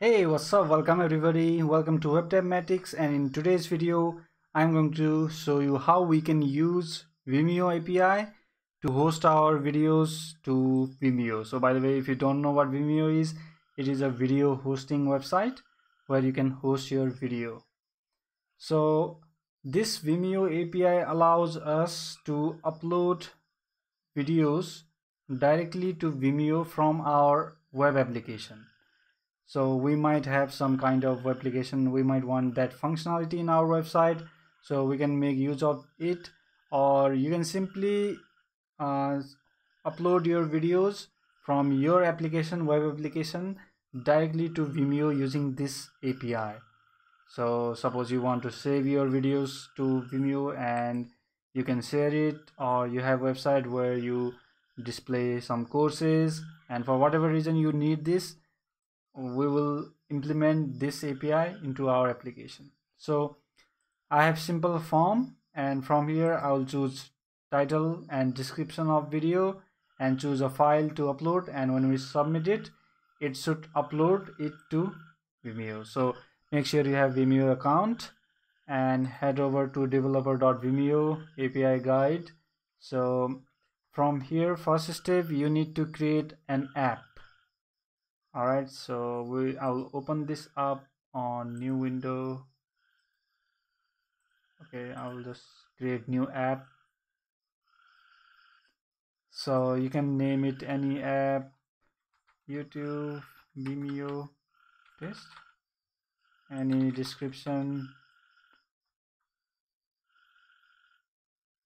Hey, what's up? Welcome everybody. Welcome to WebDevMatics and in today's video, I'm going to show you how we can use Vimeo API to host our videos to Vimeo. So by the way, if you don't know what Vimeo is, it is a video hosting website where you can host your video. So this Vimeo API allows us to upload videos directly to Vimeo from our web application so we might have some kind of application. We might want that functionality in our website. So we can make use of it. Or you can simply uh, upload your videos from your application web application directly to Vimeo using this API so suppose you want to save your videos to Vimeo and you can share it or you have website where you display some courses and for whatever reason you need this we will implement this API into our application. So I have simple form and from here I will choose title and description of video and choose a file to upload and when we submit it it should upload it to Vimeo. So make sure you have Vimeo account and head over to developer.vimeo API guide. So from here first step you need to create an app all right so we i'll open this up on new window. Okay i'll just create new app. So you can name it any app youtube vimeo paste any description.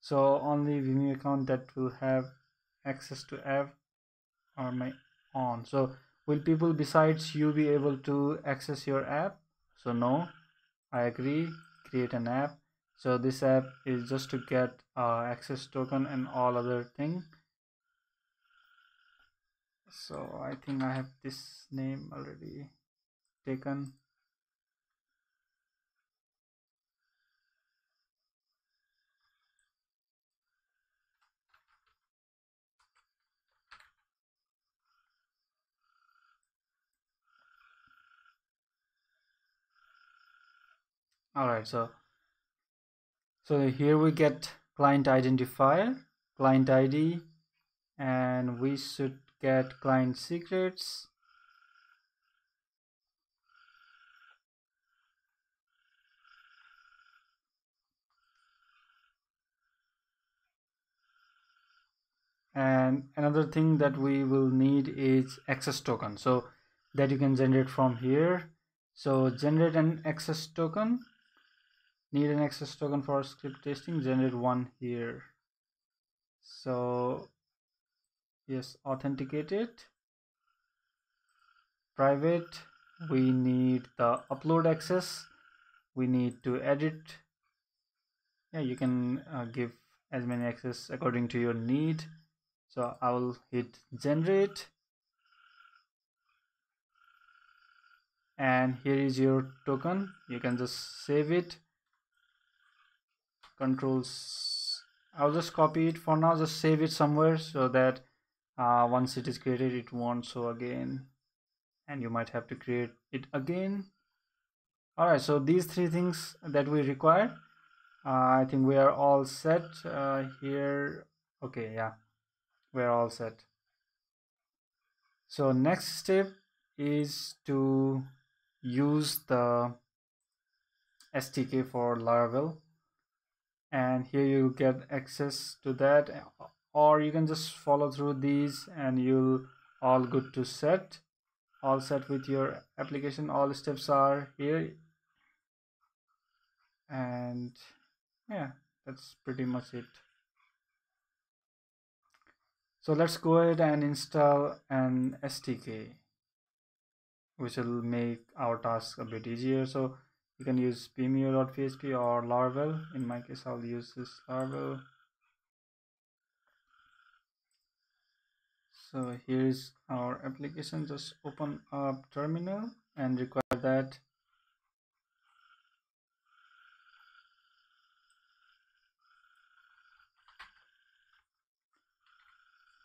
So only vimeo account that will have access to app or my on so will people besides you be able to access your app? So no. I agree. Create an app. So this app is just to get uh, access token and all other thing. So i think i have this name already taken all right so so here we get client identifier client id and we should get client secrets. And another thing that we will need is access token. So that you can generate from here. So generate an access token need an access token for script testing? Generate one here. So yes authenticated private we need the upload access. We need to edit. Yeah you can uh, give as many access according to your need. So i will hit generate. And here is your token. You can just save it controls. I'll just copy it for now just save it somewhere so that uh, once it is created it won't show again. And you might have to create it again. Alright so these three things that we require uh, I think we are all set uh, here. Okay yeah we're all set. So next step is to use the SDK for Laravel and here you get access to that or you can just follow through these and you'll all good to set. All set with your application. All steps are here. And yeah that's pretty much it. So let's go ahead and install an SDK which will make our task a bit easier. So you can use vimeo.php or laravel. In my case i'll use this laravel. So here's our application. Just open up terminal and require that.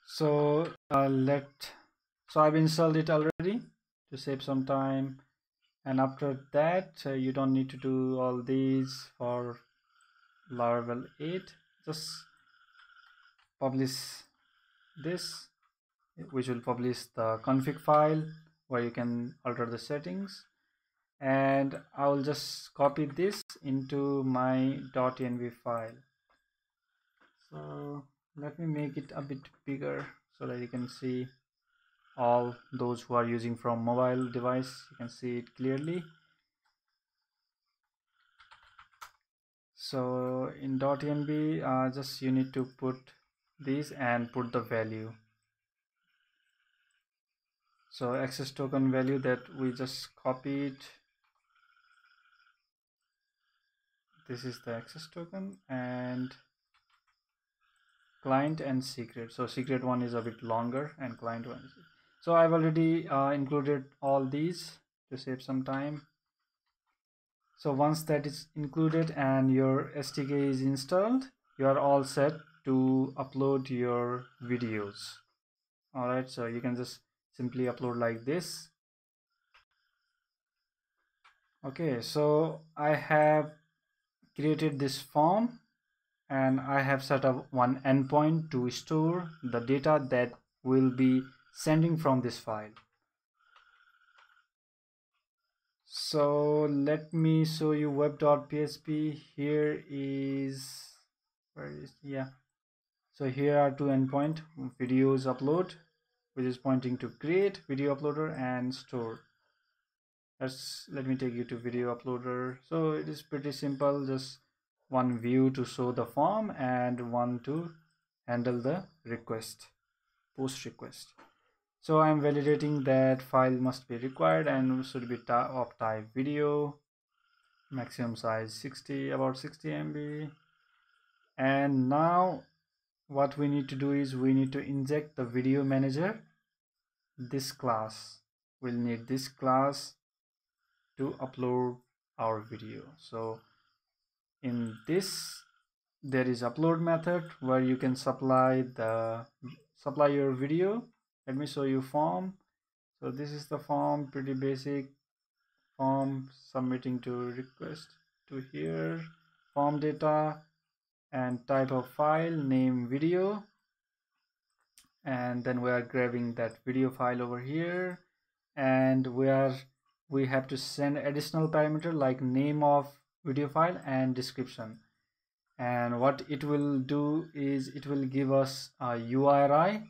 So uh, let so i've installed it already to save some time and after that uh, you don't need to do all these for laravel 8 just publish this which will publish the config file where you can alter the settings. And I will just copy this into my .env file. So let me make it a bit bigger so that you can see all those who are using from mobile device you can see it clearly. So in .env uh, just you need to put this and put the value. So access token value that we just copied. This is the access token and client and secret. So secret one is a bit longer and client one is so I've already uh, included all these to save some time. So once that is included and your SDK is installed you are all set to upload your videos. Alright so you can just simply upload like this. Okay so I have created this form and I have set up one endpoint to store the data that will be sending from this file. So let me show you web.php here is where is yeah. So here are two endpoint videos upload which is pointing to create video uploader and store. Let's let me take you to video uploader. So it is pretty simple just one view to show the form and one to handle the request post request so i'm validating that file must be required and should be of type video maximum size 60 about 60 mb and now what we need to do is we need to inject the video manager. This class we'll need this class to upload our video. So in this there is upload method where you can supply the supply your video let me show you form. So this is the form pretty basic form submitting to request to here. Form data and type of file name video. And then we are grabbing that video file over here. And we are we have to send additional parameter like name of video file and description. And what it will do is it will give us a URI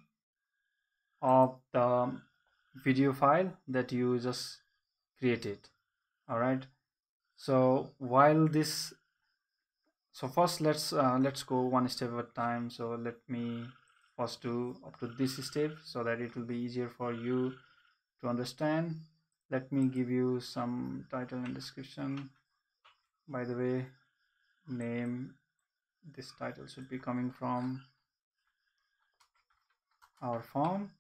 of the video file that you just created. All right so while this so first let's uh, let's go one step at a time. So let me first do up to this step so that it will be easier for you to understand. Let me give you some title and description. By the way name this title should be coming from our form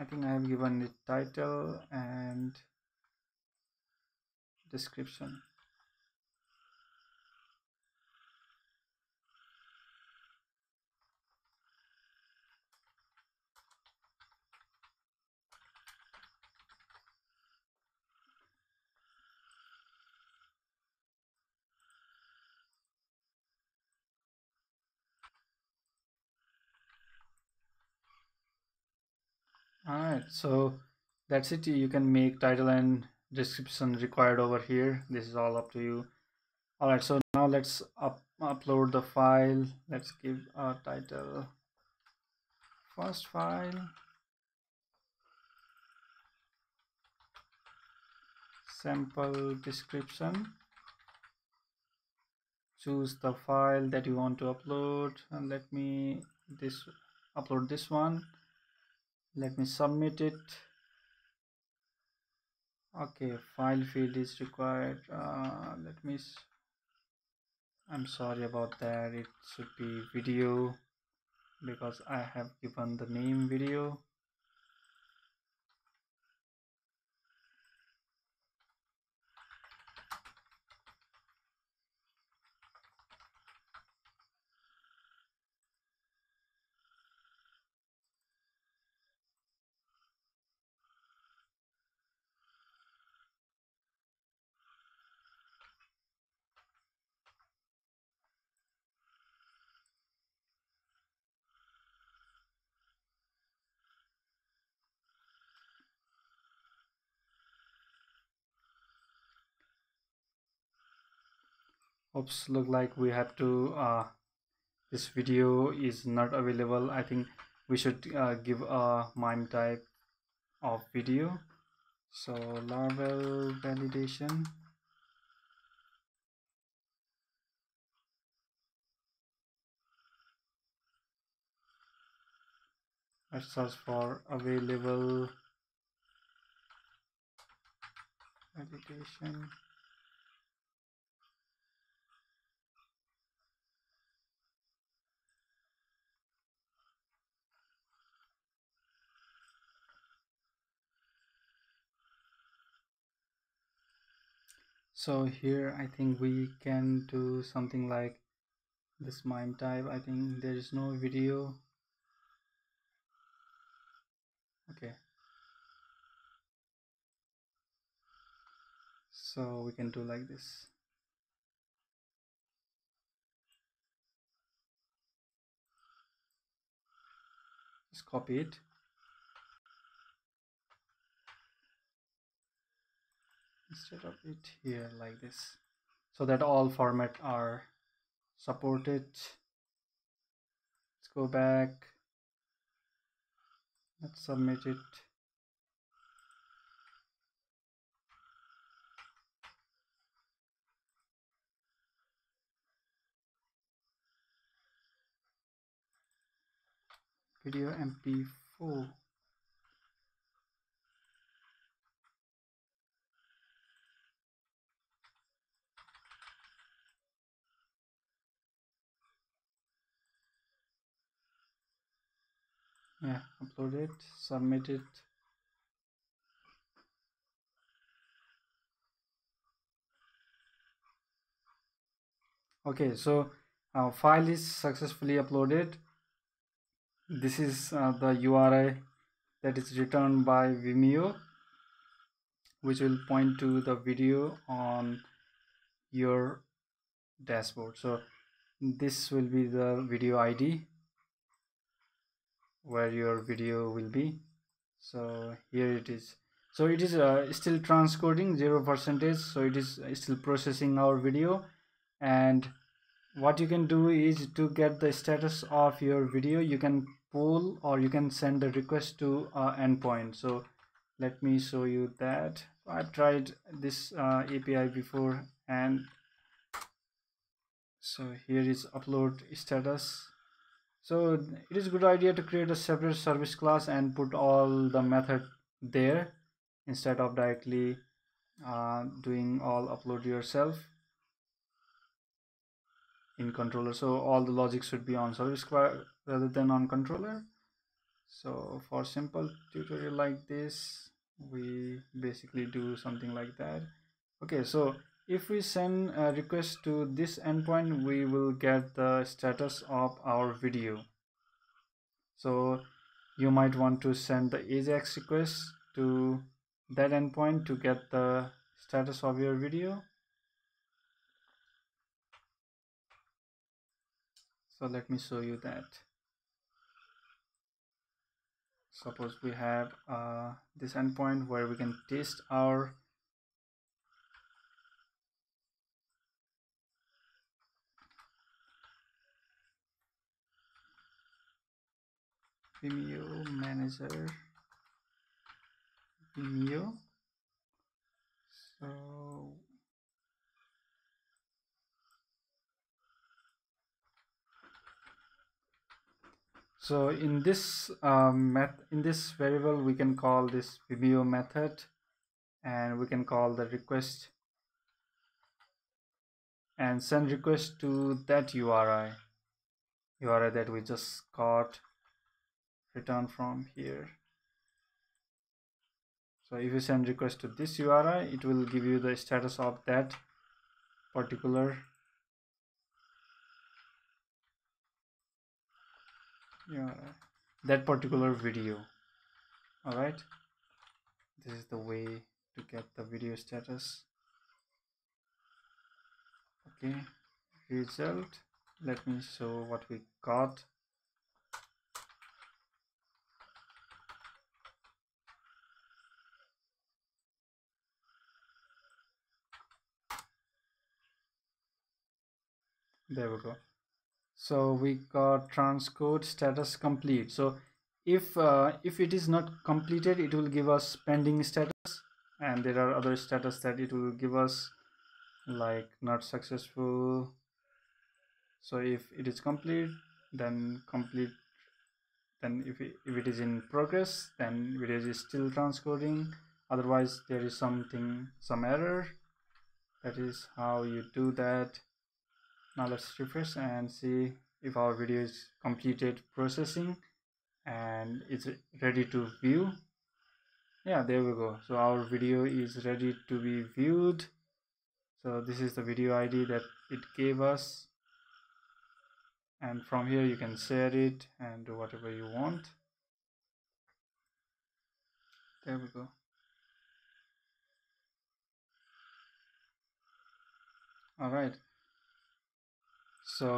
I think I have given it title and description all right so that's it. You can make title and description required over here. This is all up to you. All right so now let's up upload the file. Let's give a title. First file. Sample description. Choose the file that you want to upload. And let me this upload this one let me submit it. Okay file field is required. Uh, let me I'm sorry about that. It should be video because I have given the name video oops look like we have to uh, this video is not available. I think we should uh, give a MIME type of video. So Laravel validation. Let's search for available validation so here I think we can do something like this MIME type. I think there is no video. Okay. So we can do like this. Just copy it instead of it here like this. So that all format are supported. Let's go back. Let's submit it. Video mp4 yeah upload it submit it. Okay so our file is successfully uploaded. This is uh, the URI that is returned by Vimeo which will point to the video on your dashboard. So this will be the video ID where your video will be. So here it is. So it is uh, still transcoding zero percentage. So it is still processing our video. And what you can do is to get the status of your video you can pull or you can send a request to uh, endpoint. So let me show you that. I've tried this uh, api before and so here is upload status so it is a good idea to create a separate service class and put all the method there instead of directly uh, doing all upload yourself in controller. So all the logic should be on service rather than on controller. So for simple tutorial like this we basically do something like that. Okay so if we send a request to this endpoint we will get the status of our video. So you might want to send the ajax request to that endpoint to get the status of your video. So let me show you that. Suppose we have uh, this endpoint where we can test our Vimeo manager. Vimeo. So so in this um, in this variable we can call this Vimeo method and we can call the request and send request to that URI URI that we just got return from here. So if you send request to this URI it will give you the status of that particular yeah that particular video. All right this is the way to get the video status. Okay. Result. Let me show what we got there we go. So we got transcode status complete. So if uh, if it is not completed it will give us pending status. And there are other status that it will give us like not successful. So if it is complete then complete then if it, if it is in progress then it is still transcoding. Otherwise there is something some error. That is how you do that now let's refresh and see if our video is completed processing and it's ready to view. Yeah there we go. So our video is ready to be viewed. So this is the video id that it gave us. And from here you can share it and do whatever you want. There we go. All right so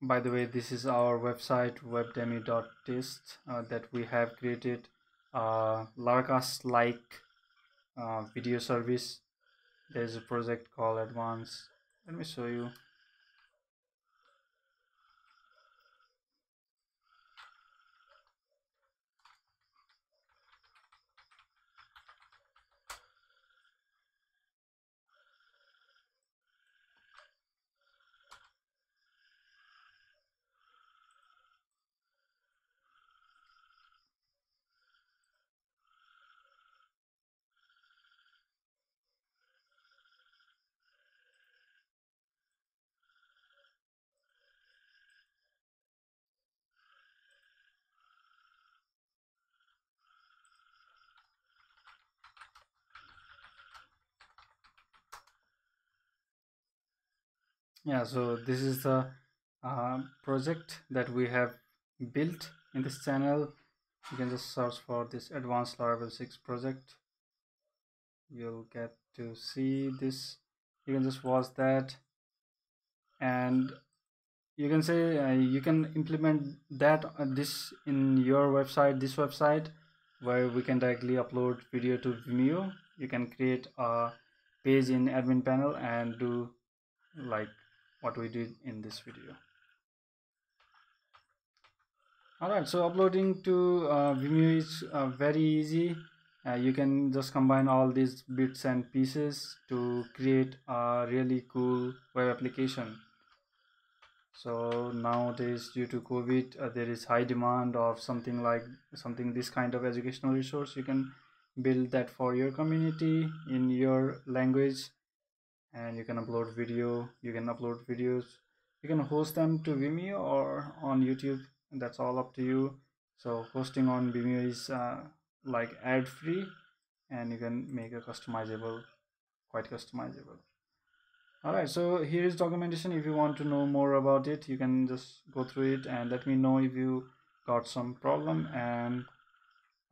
by the way this is our website webdemi.test uh, that we have created uh, laracast like uh, video service. There's a project called advance. Let me show you yeah so this is the uh, project that we have built in this channel. You can just search for this advanced laravel 6 project. You'll get to see this. You can just watch that. And you can say uh, you can implement that uh, this in your website this website where we can directly upload video to vimeo. You can create a page in admin panel and do like what we did in this video. Alright so uploading to uh, Vimeo is uh, very easy. Uh, you can just combine all these bits and pieces to create a really cool web application. So nowadays due to covid uh, there is high demand of something like something this kind of educational resource. You can build that for your community in your language and you can upload video you can upload videos. You can host them to vimeo or on youtube. That's all up to you. So hosting on vimeo is uh, like ad free and you can make a customizable quite customizable. All right so here is documentation. If you want to know more about it you can just go through it and let me know if you got some problem and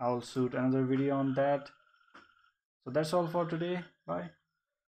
i'll shoot another video on that. So that's all for today. Bye